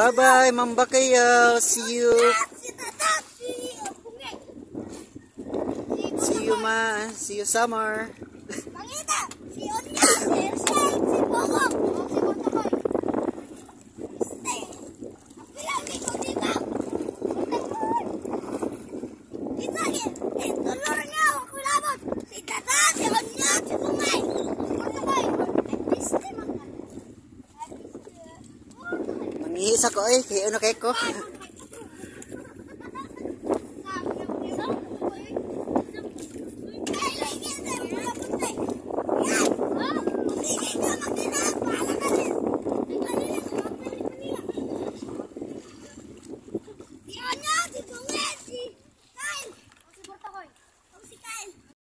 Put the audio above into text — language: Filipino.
Bye-bye, Mamba kayo. See you. See you, ma. See you, Summer. Mangita! Si Mangihis ako eh. Kaya ano kay ko.